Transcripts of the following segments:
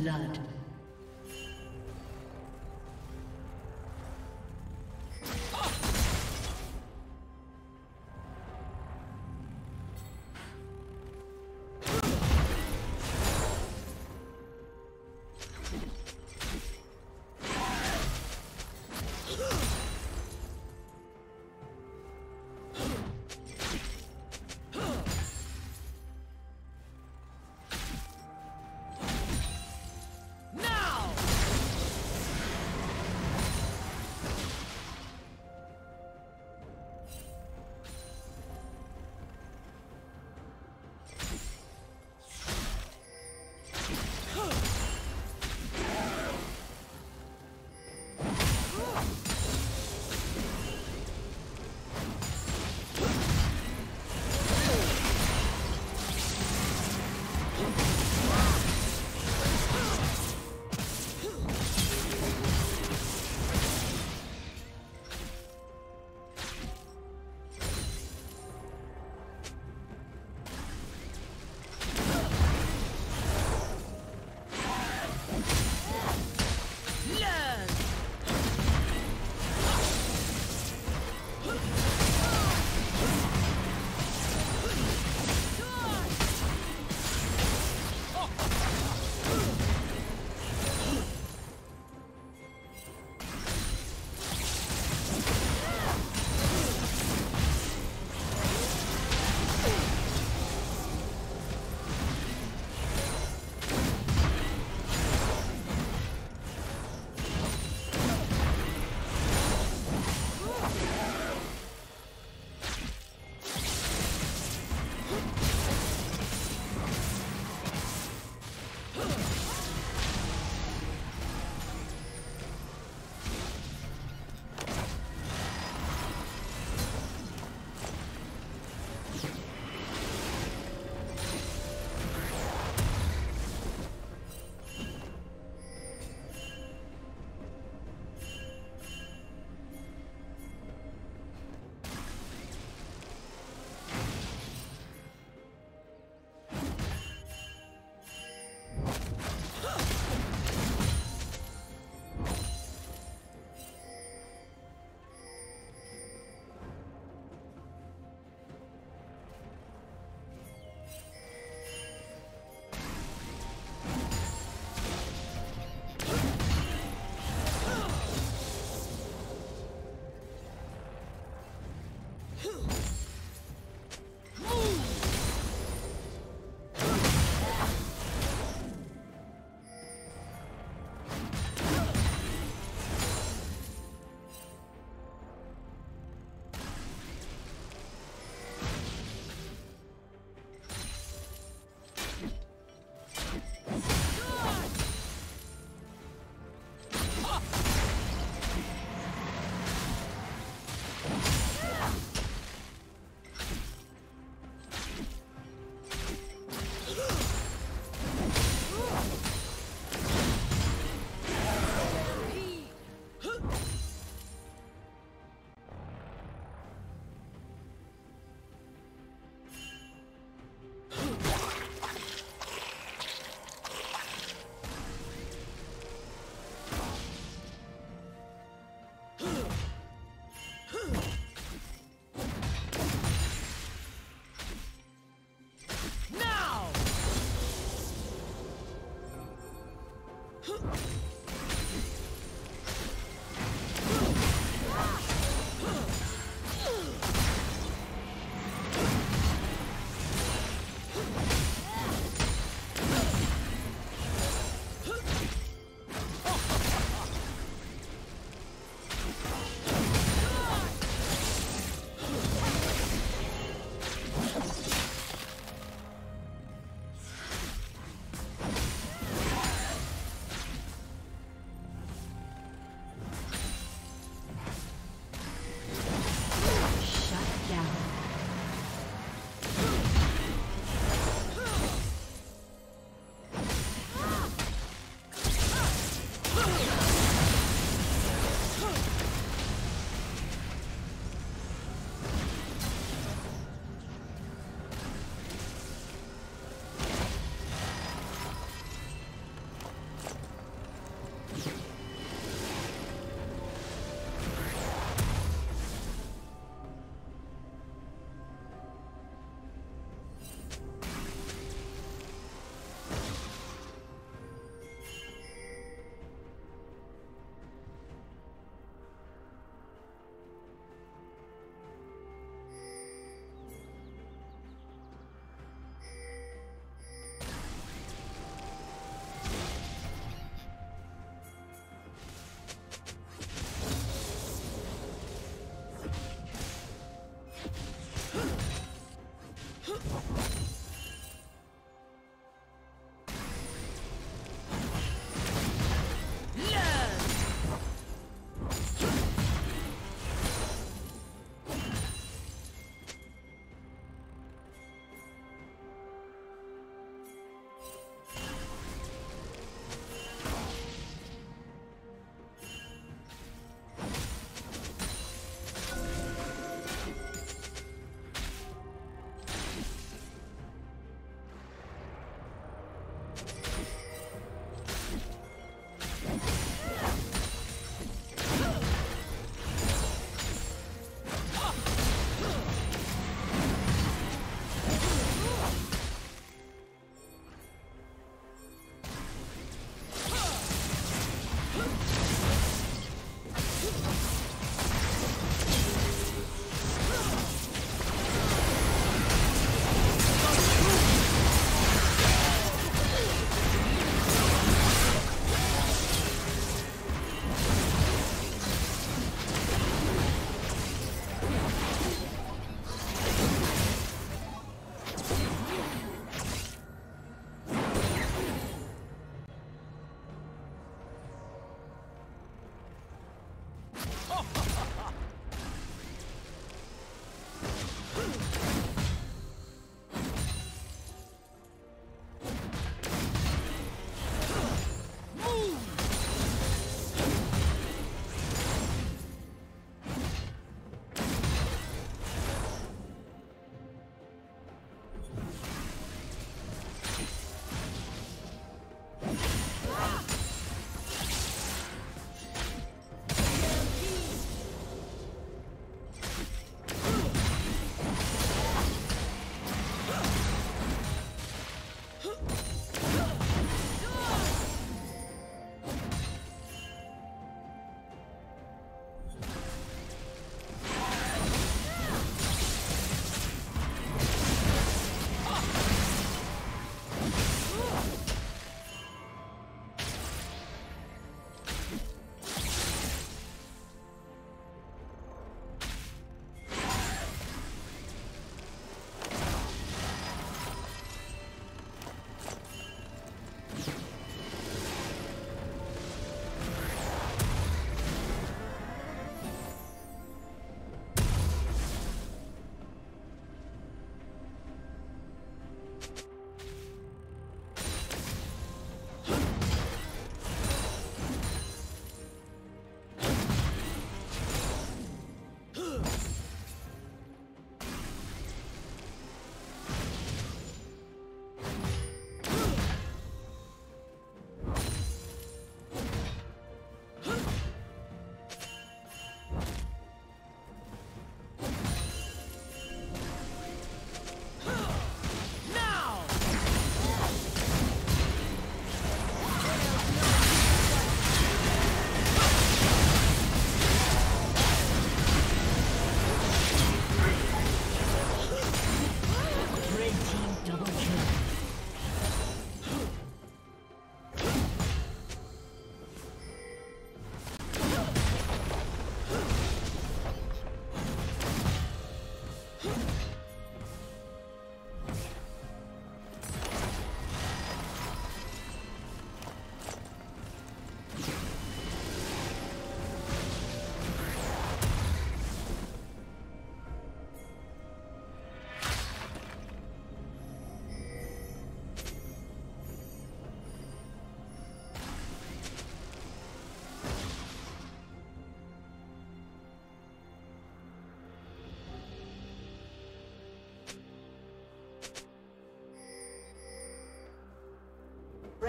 Blood.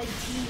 Red team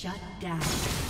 Shut down.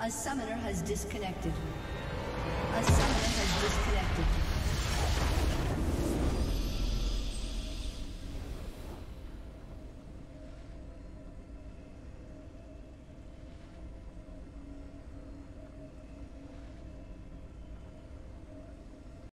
A summoner has disconnected. A summoner.